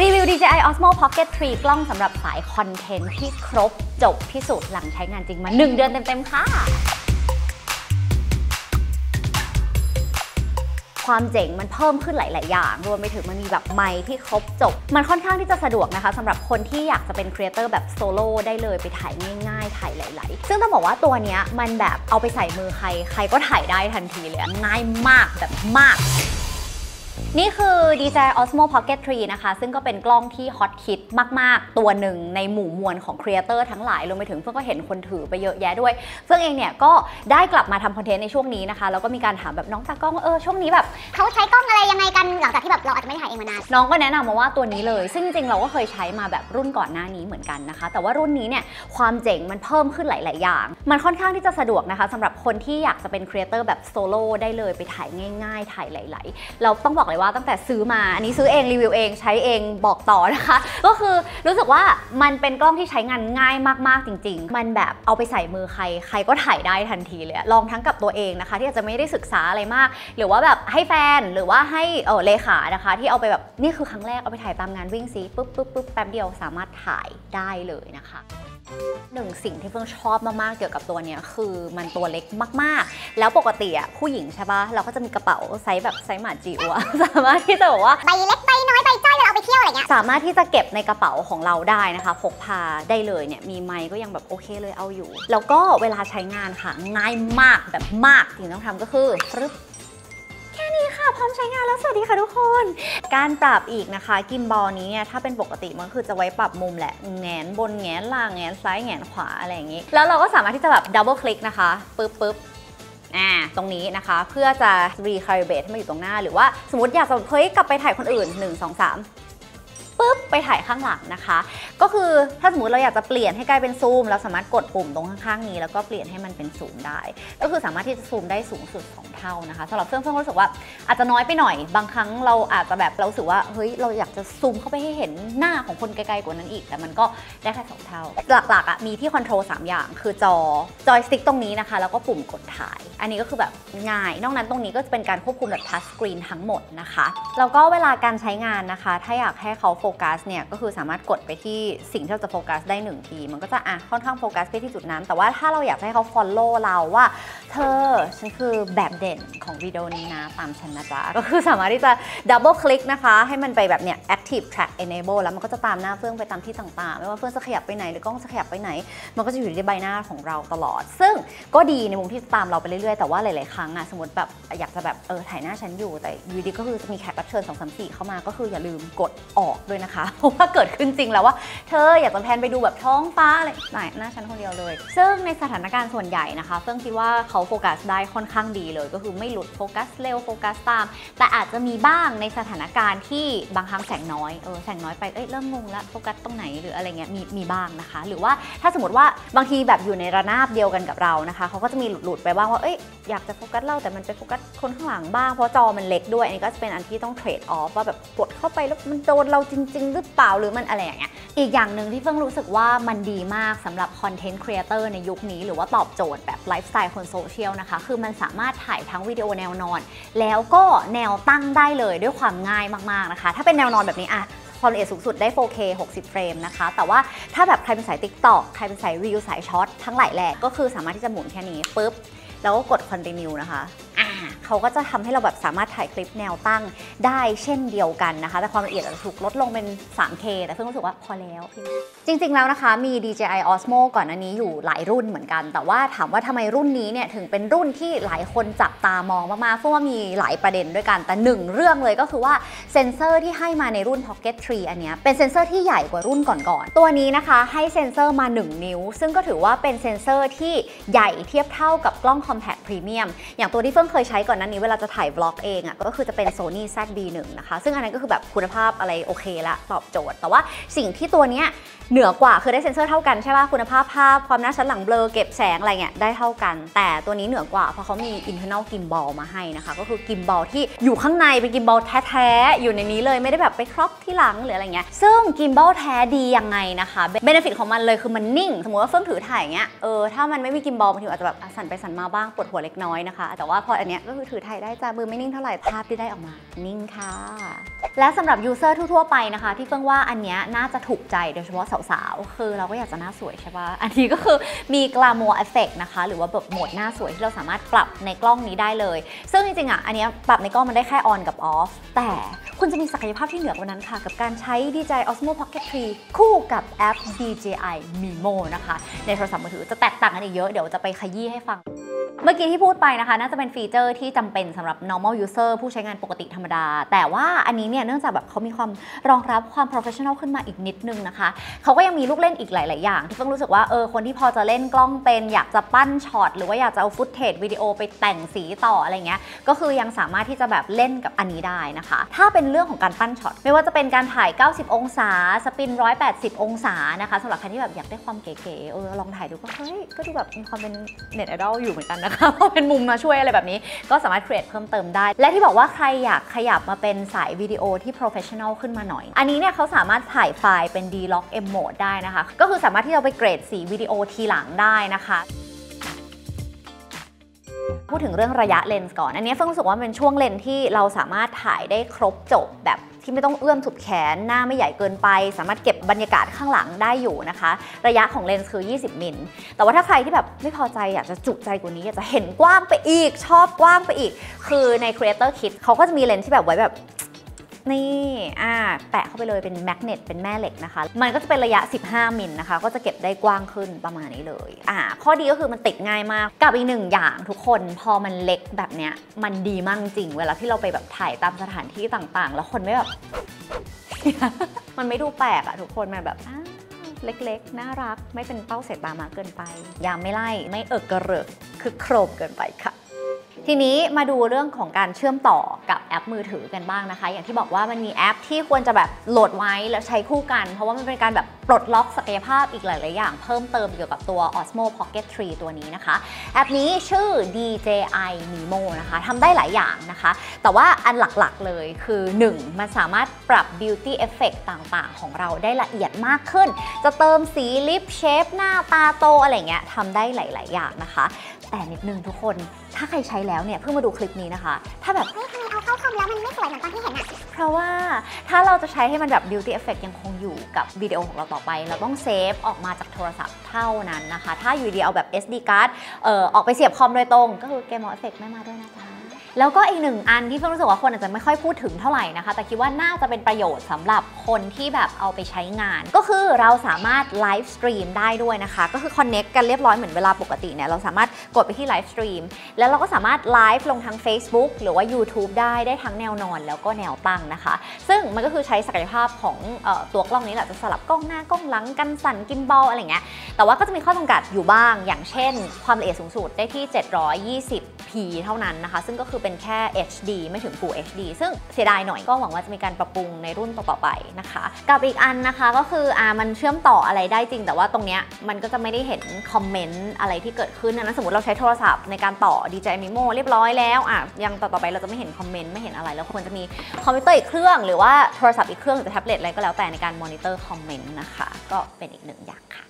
รีวิว DJI Osmo Pocket 3 กล้องสำหรับสายคอนเทนต์ที่ครบจบที่สุดหลังใช้งานจริงมา 1 เดือนเต็ม ๆ ค่ะ ความเจ๋งมันเพิ่มขึ้นหลาย ๆ อย่าง รวมไปถึงมันมีแบบไมค์ที่ครบจบ มันค่อนข้างที่จะสะดวกนะคะสำหรับคนที่อยากจะเป็นครีเอเตอร์แบบโซโล่ได้เลยไปถ่ายง่าย ๆ ถ่ายหลาย ๆ ซึ่งต้องบอกว่าตัวเนี้ยมันแบบเอาไปใส่มือใคร ใครก็ถ่ายได้ทันทีเลยง่ายมากแบบมาก นี่คือ DJI Osmo Pocket 3 นะคะ ซึ่งก็เป็นกล้องที่ฮอตฮิตมาก ๆ ตัวหนึ่งในหมู่มวลของครีเอเตอร์ทั้งหลายรวมไปถึงเพื่อนก็เห็นคนถือไปเยอะแยะด้วยซึ่งเฟื่องเองเนี่ยก็ได้กลับมาทำคอนเทนต์ในช่วงนี้นะคะ แล้วก็มีการถามแบบน้องตากล้องว่าเออช่วงนี้แบบเขาใช้กล้องอะไรยังไงกันหลังจากที่แบบเราอาจจะไม่ได้ถ่ายเองมานานน้องก็แนะนำมาว่าตัวนี้เลย ซึ่งจริงๆเราก็เคยใช้มาแบบรุ่นก่อนหน้านี้เหมือนกันนะคะ แต่ว่ารุ่นนี้เนี่ยความเจ๋งมันเพิ่มขึ้นหลาย ๆ อย่าง มันค่อนข้างที่จะสะดวกนะคะสำหรับคนที่อยากจะเป็นครีเอเตอร์แบบโซโล่ได้เลยไปถ่ายง่าย ๆ ถ่ายหลาย ๆ เราต้องบอกเลยว่าตั้งแต่ซื้อมา อันนี้ซื้อเองรีวิวเองใช้เองบอกต่อนะคะ ก็คือรู้สึกว่ามันเป็นกล้องที่ใช้งานง่ายมากๆจริง ๆ มันแบบเอาไปใส่มือใครใครก็ถ่ายได้ทันทีเลยลองทั้งกับตัวเองนะคะ ที่อาจจะไม่ได้ศึกษาอะไรมาก หรือว่าแบบให้แฟนหรือว่าให้เออเลขานะคะ ที่เอาไปแบบนี่คือครั้งแรกเอาไปถ่ายตามงานวิ่งซีปุ๊บปุ๊บปุ๊บแป๊บเดียวสามารถถ่ายได้เลยนะคะหนึ่งสิ่งที่เพิ่งชอบมากๆเกี่ยวกับตัวเนี้ยคือมันตัวเล็กมากๆ แล้วปกติอะผู้หญิงใช่ปะเราก็จะมีกระเป๋าไซส์แบบไซส์หมาจิ๋วอะสามารถที่จะแบบว่าใบเล็กใบน้อยใบจ้อยเวลาเอาไปเที่ยวอะไรเงี้ยสามารถที่จะเก็บในกระเป๋าของเราได้นะคะพกพาได้เลยเนี่ยมีไมค์ก็ยังแบบโอเคเลยเอาอยู่ แล้วก็เวลาใช้งานค่ะง่ายมากแบบมากสิ่งที่ต้องทำก็คือฟรึบแค่นี้ค่ะพร้อมใช้งานแล้วสวัสดีค่ะทุกคน การปรับอีกนะคะ gimbal นี้เนี่ยถ้าเป็นปกติมันคือจะไว้ปรับมุมแหละแหงนบนแหงนล่างแหงนซ้ายแหงนขวาอะไรอย่างนี้ แล้วเราก็สามารถที่จะแบบ double click นะคะปึ๊บปึ๊บ อ่าตรงนี้นะคะเพื่อจะ recalibrate ให้มันอยู่ตรงหน้า หรือว่าสมมติอยากจะเฮ้ยกลับไปถ่ายคนอื่น 1 2 3 ปุ๊บไปถ่ายข้างหลังนะคะ ก็คือถ้าสมมติเราอยากจะเปลี่ยนให้กลายเป็นซูมเราสามารถกดปุ่มตรงข้างๆนี้ แล้วก็เปลี่ยนให้มันเป็นซูมได้ ก็คือสามารถที่จะซูมได้สูงสุด 2 เท่านะคะสำหรับเพื่อนเพื่อนรู้สึกว่าอาจจะน้อยไปหน่อย บางครั้งเราอาจจะแบบเราสึกว่าเฮ้ยเราอยากจะซูมเข้าไปให้เห็นหน้าของคนไกลๆกว่านั้นอีก แต่มันก็ได้แค่สองเท่า หลักๆอะมีที่ control 3อย่าง คือจอจอยสติ๊กตรงนี้นะคะ แล้วก็ปุ่มกดถ่าย อันนี้ก็คือแบบง่าย นอกนั้นตรงนี้ก็จะเป็นการควบคุมแบบ touch screen ทั้งหมดนะคะแล้วก็เวลาการใช้งานนะคะ ถ้าอยากให้เขาโฟกัสเนี่ยก็คือสามารถกดไปที่สิ่งที่เราจะโฟกัสได้หนึ่งที มันก็จะอะค่อนข้างโฟกัสไปที่จุดนั้น แต่ว่าถ้าเราอยากให้เขา follow เราว่า เธอฉันคือแบบเด่นของวิดีโอนี้นะตามฉันนะจ๊ะ ก็คือสามารถที่จะ double click นะคะ ให้มันไปแบบเนี้ย active track enable แล้วมันก็จะตามหน้าเฟื่องไปตามที่ต่างๆ ไม่ว่าเฟื่องจะขยับไปไหนหรือกล้องจะขยับไปไหน มันก็จะอยู่ในใบหน้าของเราตลอด ซึ่งก็ดีในมุมที่ตามเราไปเรื่อยๆ แต่ว่าหลายๆครั้งอะสมมติแบบอยากจะแบบเออถ่ายหน้าฉันอยู่แต่อยู่ดีก็คือจะมีแขกรับเชิญ2 3 4เข้ามาก็คืออย่าลืมกดออกด้วยนะคะ เพราะว่าเกิดขึ้นจริงแล้วว่า เธออยากจะแพนไปดูแบบท้องฟ้าอะไรไหนหน้าฉันคนเดียวเลย ซึ่งในสถานการณ์ส่วนใหญ่นะคะเฟื่องคิดว่าเขาโฟกัสได้ค่อนข้างดีเลย ก็คือไม่หลุดโฟกัสเร็วโฟกัสตาม แต่อาจจะมีบ้างในสถานการณ์ที่บางครั้งแสงน้อยเออแสงน้อยไปเอ้ยเริ่มงงละโฟกัสตรงไหนหรืออะไรเงี้ยมีมีบ้างนะคะ หรือว่าถ้าสมมติว่าบางทีแบบอยู่ในระนาบเดียวกันกับเรานะคะเขาก็จะมีหลุดหลุดๆไปบ้างว่าเอ้ยอยากจะโฟกัสเราแต่มันไปโฟกัสคนข้างหลังบ้างเพราะจอมันเล็กด้วยอันนี้ก็จะเป็นอันที่ต้อง trade off ว่าแบบกดเข้าไปแล้วมันโดนเราจริงๆหรือเปล่าหรือมันอะไรอย่างเงี้ยอีกอย่างหนึ่งที่เฟื่องรู้สึกว่ามันดีมากสำหรับคอนเทนต์ครีเอเตอร์ในยุคนี้ หรือว่าตอบโจทย์แบบไลฟ์สไตล์คนโซเชียลนะคะ คือมันสามารถถ่ายทั้งวิดีโอแนวนอน แล้วก็แนวตั้งได้เลยด้วยความง่ายมากๆนะคะ ถ้าเป็นแนวนอนแบบนี้อะความละเอียดสูงสุดได้ 4K 60 เฟรมนะคะ แต่ว่าถ้าแบบใครเป็นสาย TikTok ใครเป็นสายรีวิวสายช็อตทั้งหลายแหละก็คือสามารถที่จะหมุนแค่นี้ปุ๊บแล้วก็กด continue นะคะ เขาก็จะทำให้เราแบบสามารถถ่ายคลิปแนวตั้งได้เช่นเดียวกันนะคะ แต่ความละเอียดอาจจะถูกลดลงเป็น 3K แต่เพิ่งรู้สึกว่าพอแล้ว จริงๆแล้วนะคะมี DJI Osmo ก่อนอันนี้อยู่หลายรุ่นเหมือนกัน แต่ว่าถามว่าทำไมรุ่นนี้เนี่ยถึงเป็นรุ่นที่หลายคนจับตามองมากๆเพราะว่ามีหลายประเด็นด้วยกันแต่หนึ่งเรื่องเลยก็คือว่าเซ็นเซอร์ที่ให้มาในรุ่น Pocket 3 อันนี้เป็นเซ็นเซอร์ที่ใหญ่กว่ารุ่นก่อนๆตัวนี้นะคะให้เซ็นเซอร์มา 1 นิ้ว ซึ่งก็ถือว่าเป็นเซ็นเซอร์ที่ใหญ่เทียบเท่ากับกล้อง Compact Premium อย่างตัวที่เฟื่องเคยใช้ก่อนหน้านี้เวลาจะถ่าย vlog เองอะก็คือจะเป็น Sony ZV1 นะคะ ซึ่งอันนั้นก็คือแบบคุณภาพอะไรโอเคละตอบโจทย์ แต่ว่าสิ่งที่ตัวเนี้ยเหนือกว่าคือได้เซ็นเซอร์เท่ากันใช่ป่ะคุณภาพภาพความหน้าชัดหลังเบลอเก็บแสงอะไรเงี้ยได้เท่ากัน แต่ตัวนี้เหนือกว่าเพราะเขามี internal gimbal มาให้นะคะ ก็คือ gimbal ที่อยู่ข้างในเป็น gimbal แท้ๆ อยู่ในนี้เลยไม่ได้แบบไป crop ทีหลังหรืออะไรเงี้ยซึ่ง gimbal แท้ดียังไงนะคะ benefit ของมันเลยคือมันนิ่ง สมมติว่าเฟื่องถือถ่ายเงี้ยเออถ้ามันไม่มี gimbal บางทีอาจจะแบบสั่นไปสั่นมาบ้างปวดหัวเล็กน้อยนะคะ แต่ว่าพออันเนี้ยก็คือถือถ่ายได้จ้ามือไม่นิ่งเท่าไหร่ภาพที่ได้ออกมา นิ่งค่ะและสำหรับ user ทั่วๆไปนะคะ ที่เฟื่องว่าอันเนี้ยน่าจะถูกใจโดยเฉพาะสาวๆ คือเราก็อยากจะหน้าสวยใช่ปะอันนี้ก็คือมี glamour effect นะคะ หรือว่าแบบโหมดหน้าสวยที่เราสามารถปรับในกล้องนี้ได้เลย ซึ่งจริงๆอะ อันนี้ปรับในกล้องมันได้แค่ on กับ off แต่คุณจะมีศักยภาพที่เหนือกว่านั้นค่ะ กับการใช้ DJI Osmo Pocket 3 คู่กับแอป DJI Mimo นะคะ ในโทรศัพท์มือถือจะแตกต่างกันอีกเยอะ เดี๋ยวจะไปขยี้ให้ฟัง เมื่อกี้ที่พูดไปนะคะ น่าจะเป็นฟีเจอร์ที่จำเป็นสำหรับ normal user ผู้ใช้งานปกติธรรมดา แต่ว่าอันนี้เนี่ยเนื่องจากแบบเขามีความรองรับความ professional ขึ้นมาอีกนิดนึงนะคะเขาก็ยังมีลูกเล่นอีกหลาย ๆ อย่าง ที่เฟื่องรู้สึกว่าเออคนที่พอจะเล่นกล้องเป็น อยากจะปั้นช็อตหรือว่าอยากจะเอา footage วิดีโอไปแต่งสีต่ออะไรเงี้ยก็คือยังสามารถที่จะแบบเล่นกับอันนี้ได้นะคะ ถ้าเป็นเรื่องของการปั้นช็อตไม่ว่าจะเป็นการถ่าย 90 องศาสปิน 180 องศานะคะสำหรับใครที่แบบอยากได้ความเก๋ๆเออลองถ่ายดูก็เฮ้ยก็ดูแบบมีความเป็นเน็ตไอดอลอยู่เหมือนกันนะคะเพราะเป็นมุมมาช่วยอะไรแบบนี้ ก็สามารถเกรดเพิ่มเติมได้ และที่บอกว่าใครอยากขยับมาเป็นสายวิดีโอที่ professional ขึ้นมาหน่อย อันนี้เนี่ยเขาสามารถถ่ายไฟล์เป็น D-Log M mode ได้นะคะ ก็คือสามารถที่เราไปเกรดสีวิดีโอทีหลังได้นะคะ พูดถึงเรื่องระยะเลนส์ก่อน อันนี้เฟื่องรู้สึกว่าเป็นช่วงเลนส์ที่เราสามารถถ่ายได้ครบจบแบบที่ไม่ต้องเอื้อมสุดแขน หน้าไม่ใหญ่เกินไป สามารถเก็บบรรยากาศข้างหลังได้อยู่นะคะ ระยะของเลนส์คือ 20 มิล แต่ว่าถ้าใครที่แบบไม่พอใจอยากจะจุใจกว่านี้อยากจะเห็นกว้างไปอีก ชอบกว้างไปอีก คือใน Creator Kit เขาก็จะมีเลนส์ที่แบบไว้แบบ นี่อ่าแปะเข้าไปเลยเป็น magnet เป็นแม่เหล็กนะคะ มันก็จะเป็นระยะ 15 มิลนะคะ ก็จะเก็บได้กว้างขึ้นประมาณนี้เลยอ่าข้อดีก็คือมันติดง่ายมากกับอีกหนึ่งอย่างทุกคนพอมันเล็กแบบเนี้ยมันดีมากจริง เวลาที่เราไปแบบถ่ายตามสถานที่ต่างๆ แล้วคนไม่แบบ มันไม่ดูแปลกอะทุกคนมันแบบเล็กๆ น่ารัก ไม่เป็นเป้าเสร็จตามากเกินไป ยามไม่ไล่ ไม่เอิกกระเริก คือโครมเกินไปค่ะ ทีนี้มาดูเรื่องของการเชื่อมต่อกับแอปมือถือกันบ้างนะคะ อย่างที่บอกว่ามันมีแอปที่ควรจะแบบโหลดไว้แล้วใช้คู่กัน เพราะว่ามันเป็นการแบบปลดล็อกศักยภาพอีกหลาย ๆ อย่างเพิ่มเติมเกี่ยวกับตัว Osmo Pocket 3 ตัวนี้นะคะ แอปนี้ชื่อ DJI Mimo นะคะทำได้หลายอย่างนะคะ แต่ว่าอันหลัก ๆ เลยคือ 1. มันสามารถปรับ beauty effect ต่าง ๆ ของเราได้ละเอียดมากขึ้น จะเติมสีลิป shape หน้าตาโตอะไรเงี้ยทำได้หลาย ๆ อย่างนะคะ แต่นิดนึงทุกคน ถ้าใครใช้แล้วเนี่ยเพิ่งมาดูคลิปนี้นะคะ ถ้าแบบเฮ้ยทำไมเอาเข้าคอมแล้วมันไม่สวยเหมือนตอนที่เห็นอะเพราะว่าถ้าเราจะใช้ให้มันแบบ beauty effect ยังคงอยู่กับวิดีโอของเราต่อไป เราต้องเซฟออกมาจากโทรศัพท์เท่านั้นนะคะ ถ้าอยู่ดีเอาแบบ SD card เอ่อออกไปเสียบคอมโดยตรง ก็คือเกม e อ f เฟกไม่มาด้วยนะจ๊ะ แล้วก็อีกหนึ่งอันที่เฟื่องรู้สึกว่าคนอาจจะไม่ค่อยพูดถึงเท่าไหร่นะคะ แต่คิดว่าน่าจะเป็นประโยชน์สำหรับคนที่แบบเอาไปใช้งาน ก็คือเราสามารถ live stream ได้ด้วยนะคะ ก็คือ connect กันเรียบร้อยเหมือนเวลาปกติเนี่ยเราสามารถกดไปที่ live stream แล้วเราก็สามารถไลฟ์ลงทาง Facebook หรือว่า YouTube ได้ได้ทั้งแนวนอนแล้วก็แนวตั้งนะคะ ซึ่งมันก็คือใช้ศักยภาพของเออตัวกล้องนี้แหละจะสลับกล้องหน้ากล้องหลังกันสั่น gimbal อะไรเงี้ยแต่ว่าก็จะมีข้อจำกัดอยู่บ้าง อย่างเช่น ความละเอียดสูงสุดได้ที่ P เท่านั้นนะคะ ซึ่งก็คือเป็นแค่ HD ไม่ถึง Full HD ซึ่งเสียดายหน่อยก็หวังว่าจะมีการปรับปรุงในรุ่นต่อๆไปนะคะ กับอีกอันนะคะก็คืออ่ามันเชื่อมต่ออะไรได้จริง แต่ว่าตรงเนี้ยมันก็จะไม่ได้เห็นคอมเมนต์อะไรที่เกิดขึ้นนะสมมติเราใช้โทรศัพท์ในการต่อ DJI Mimo เรียบร้อยแล้วอะยังต่อๆไปเราจะไม่เห็นคอมเมนต์ไม่เห็นอะไร แล้วควรจะมีคอมพิวเตอร์อีกเครื่องหรือว่าโทรศัพท์อีกเครื่องหรือแท็บเล็ตอะไรก็แล้วแต่ในการมอนิเตอร์คอมเมนต์นะคะ ก็เป็นอีกหนึ่งอย่างค่ะ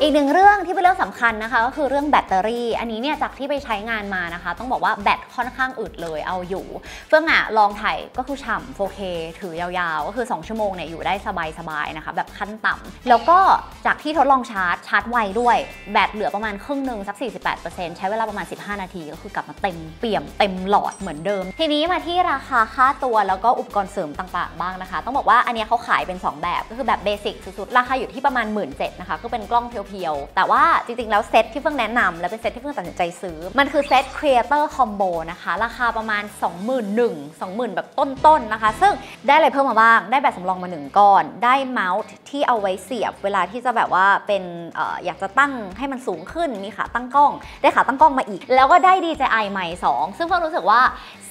อีกหนึ่งเรื่องที่เป็นเรื่องสำคัญนะคะก็คือเรื่องแบตเตอรี่ อันนี้เนี่ยจากที่ไปใช้งานมานะคะ ต้องบอกว่าแบตค่อนข้างอึดเลยเอาอยู่เฟิ่งอะลองถ่ายก็คือฉ่ำ 4K ถือยาวๆ ก็คือ 2 ชั่วโมงเนี่ยอยู่ได้สบายๆนะคะ แบบขั้นต่ำแล้วก็จากที่ทดลองชาร์จชาร์จไวด้วย แบตเหลือประมาณครึ่งหนึ่งสัก 48%ใช้เวลาประมาณ 15 นาที ก็คือกลับมาเต็มเปี่ยมเต็มหลอดเหมือนเดิม ทีนี้มาที่ราคาค่าตัวแล้วก็อุปกรณ์เสริมต่างๆบ้างนะคะ ต้องบอกว่าอันนี้เขาขายเป็น 2 แบบก็คือแบบ basic สุดๆราคาอยู่ที่ประมาณ หมื่น 7 นะคะก็เป็นกล้อง pure ๆ แต่ว่าจริงๆ แล้วเซตที่เฟิ่งแนะนำและเป็นเซตที่เฟิ่งตัดสินใจซื้อ มันคือเซต Creator Combo นะคะ ราคาประมาณ 21,000 20,000 แบบต้นๆนะคะ ซึ่งได้อะไรเพิ่มมาบ้าง ได้แบตสำรองมา 1ก้อน ได้เมาส์ที่เอาไว้เสียบ เวลาที่จะแบบว่าเป็นอออยากจะตั้งให้มันสูงขึ้นมีขาตั้งกล้อง ได้ขาตั้งกล้องมาอีก แล้วก็ได้ DJI ใหม่ 2 ซึ่งเพิ่งรู้สึกว่า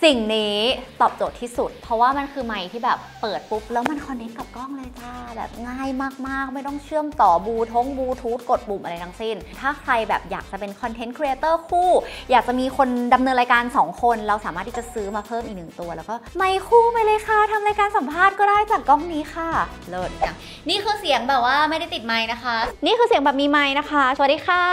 สิ่งนี้ตอบโจทย์ที่สุด เพราะว่ามันคือไมค์ที่แบบเปิดปุ๊บ แล้วมัน connect กับกล้องเลยจ้า แบบง่ายมาก ๆ ไม่ต้องเชื่อมต่อบลูทงบลูทูธกดปุ่มอะไรทั้งสิ้น ถ้าใครแบบอยากจะเป็น content creator คู่ อยากจะมีคนดำเนินรายการ 2 คน เราสามารถที่จะซื้อมาเพิ่มอีกหนึ่งตัว แล้วก็ไม่คู่ไปเลยค่ะทำรายการสัมภาษณ์ก็ได้จากกล้องนี้ค่ะ เลิศจังนี่คือเสียงแบบว่าไม่ได้ติดไมค์นะคะ นี่คือเสียงแบบมีไมค์นะคะสวัสดีค่ะ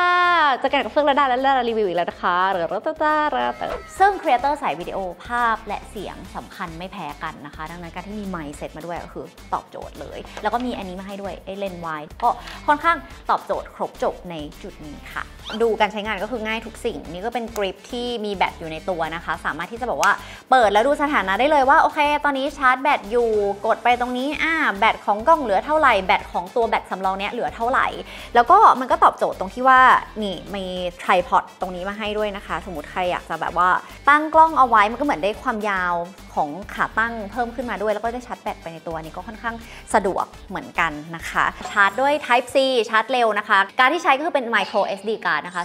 เจอกันกับเฟื่องระดาและเรรีวิวอีกแล้วนะคะเรือรตตาระเตซึ่งครีเอเตอร์สายวิดีโอภาพและเสียงสำคัญไม่แพ้กันนะคะ ดังนั้นการที่มีไมค์เซตมาด้วยก็คือตอบโจทย์เลย แล้วก็มีอันนี้มาให้ด้วยไอ้เลนส์วายก็ค่อนข้างตอบโจทย์ครบจบในจุดนี้ค่ะ ดูการใช้งานก็คือง่ายทุกสิ่ง นี่ก็เป็นกริปที่มีแบตอยู่ในตัวนะคะ สามารถที่จะบอกว่าเปิดแล้วดูสถานะได้เลยว่าโอเค ตอนนี้ชาร์จแบตอยู่กดไปตรงนี้อ่าแบตของกล้องเหลือเท่าไหร่แบตของตัวแบตสำรองเนี้ยเหลือเท่าไหร่ แล้วก็มันก็ตอบโจทย์ตรงที่ว่านี่มีไทรพอดตรงนี้มาให้ด้วยนะคะ สมมติใครอยากจะแบบว่าตั้งกล้องเอาไว้มันก็เหมือนได้ความยาวของขาตั้งเพิ่มขึ้นมาด้วย แล้วก็ได้ชาร์จแบตไปในตัวนี้ก็ค่อนข้างสะดวกเหมือนกันนะคะ ชาร์จด้วย Type C ชาร์จเร็วนะคะ การ์ดที่ใช้ก็คือเป็น micro SD card นะคะ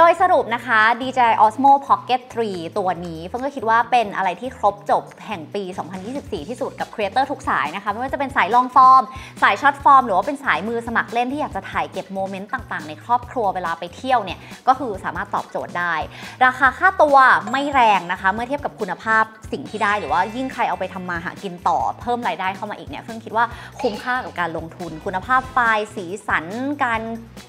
โดยสรุปนะคะ DJI Osmo Pocket 3 ตัวนี้เฟิ่งก็คิดว่าเป็นอะไรที่ครบจบแห่งปี 2024 ที่สุดกับ creator ทุกสายนะคะ ไม่ว่าจะเป็นสาย long form สาย short form หรือว่าเป็นสายมือสมัครเล่นที่อยากจะถ่ายเก็บ moment ต่างๆ ในครอบครัวเวลาไปเที่ยวเนี่ย ก็คือสามารถตอบโจทย์ได้ ราคาค่าตัวไม่แรงนะคะ เมื่อเทียบกับคุณภาพสิ่งที่ได้หรือว่ายิ่งใครเอาไปทำมาหากินต่อเพิ่มรายได้เข้ามาอีกเนี่ยเฟิ่งคิดว่าคุ้มค่ากับการลงทุน คุณภาพไฟล์สีสันการ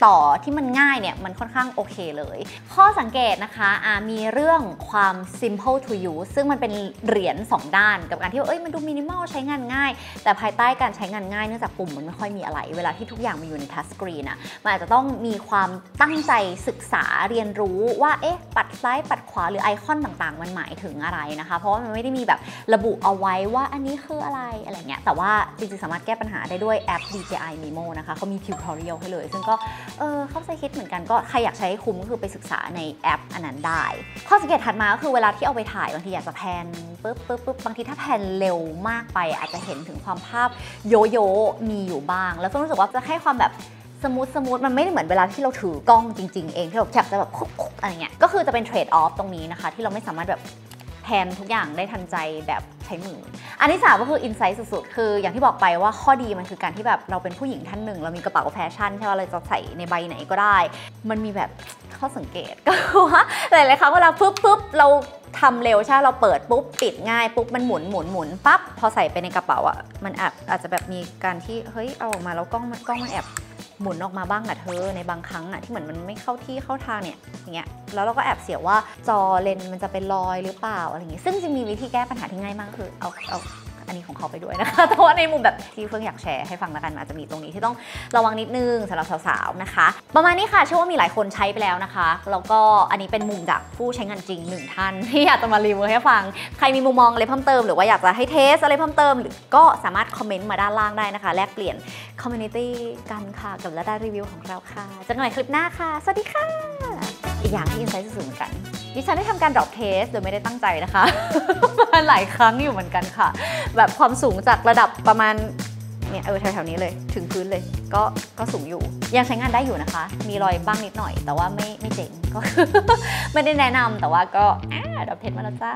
ต่อที่มันง่ายเนี่ยมันค่อนข้างโอเคเลยข้อสังเกตนะคะมีเรื่องความ simple to use ซึ่งมันเป็นเหรียญ2 ด้าน กับการที่ว่าเอ้ยมันดูมินิมอลใช้งานง่าย แต่ภายใต้การใช้งานง่ายเนื่องจากปุ่มมันไม่ค่อยมีอะไร เวลาที่ทุกอย่างมันอยู่ในทัชสกรีนอะมันอาจจะต้องมีความตั้งใจศึกษาเรียนรู้ว่าเอ๊ะปัดซ้ายปัดขวาหรือไอคอนต่างๆ มันหมายถึงอะไรนะคะ เพราะว่ามันไม่ได้มีแบบระบุเอาไว้ว่าอันนี้คืออะไรอะไรเงี้ยแต่ว่าจริงๆสามารถแก้ปัญหาได้ด้วยแอป DJI Mimo นะคะเขามีทิวทอเรียลให้เลย ซึ่งก็เออเข้าใจคิดเหมือนกันก็ใครอยากใช้คุ้มก็คือไปศึกษาในแอปอันนั้นได้ ข้อสังเกตถัดมาก็คือเวลาที่เอาไปถ่ายบางทีอยากจะแพนปึ๊บปึ๊บปึ๊บบางทีถ้าแพนเร็วมากไป อาจจะเห็นถึงความภาพโยโย่มีอยู่บ้าง แล้วก็รู้สึกว่าจะให้ความแบบ smooth smooth มันไม่ได้เหมือนเวลาที่เราถือกล้องจริง ๆ เองที่เราอยากจะแบบคุกๆอะไรเงี้ยก็คือจะเป็น trade-off ตรงนี้นะคะ ที่เราไม่สามารถแบบ pan ทุกอย่างได้ทันใจแบบใช้มือ อันที่สามก็คือ insight สุดๆ คืออย่างที่บอกไปว่าข้อดีมันคือการที่แบบเราเป็นผู้หญิงท่านหนึ่ง เรามีกระเป๋าแฟชั่นใช่ไหมเราจะใส่ในใบไหนก็ได้ มันมีแบบข้อสังเกตก็ว่าหลายๆครั้งเวลาปุ๊บปุ๊บเราทำเร็วใช่เราเปิดปุ๊บปิดง่ายปุ๊บมันหมุนหมุนหมุนปั๊บพอใส่ไปในกระเป๋าอะมันแอบอาจจะแบบมีการที่เฮ้ยเอาออกมาแล้วกล้องมันกล้องมันแอบ หมุนออกมาบ้างอะเธอในบางครั้งอะที่เหมือนมันไม่เข้าที่เข้าทางเนี่ยอย่างเงี้ยแล้วเราก็แอบเสียว่าจอเลนมันจะเป็นรอยหรือเปล่าอะไรเงี้ยซึ่งจริงมีวิธีแก้ปัญหาที่ง่ายมากคือเอาเอา อันนี้ของเขาไปด้วยนะคะแต่ว่าในมุมแบบที่เฟื่องอยากแชร์ให้ฟังแล้วกันอาจจะมีตรงนี้ที่ต้องระวังนิดนึงสำหรับสาวๆนะคะ ประมาณนี้ค่ะเชื่อว่ามีหลายคนใช้ไปแล้วนะคะแล้วก็อันนี้เป็นมุมจากผู้ใช้งานจริงหนึ่งท่านที่อยากจะมารีวิวให้ฟังใครมีมุมมองอะไรเพิ่มเติมหรือว่าอยากจะให้ test อะไรเพิ่มเติม หรือก็สามารถ comment มาด้านล่างได้นะคะแลกเปลี่ยน community กันค่ะกับ LDA Review ของเราค่ะเจอกันใหม่คลิปหน้าค่ะ สวัสดีค่ะ อีกอย่างที่ insight สุดๆเหมือนกัน ดิฉันได้ทำการ drop test โดยไม่ได้ตั้งใจนะคะ มาหลายครั้งอยู่เหมือนกันค่ะ แบบความสูงจากระดับประมาณเนี่ยเออแถวๆนี้เลยถึงพื้นเลยก็ก็สูงอยู่ ยังใช้งานได้อยู่นะคะ มีรอยบ้างนิดหน่อย แต่ว่าไม่ไม่เจ๊งก็ไม่ได้แนะนำแต่ว่าก็อ่าดรอปเทสมาแล้วจ้า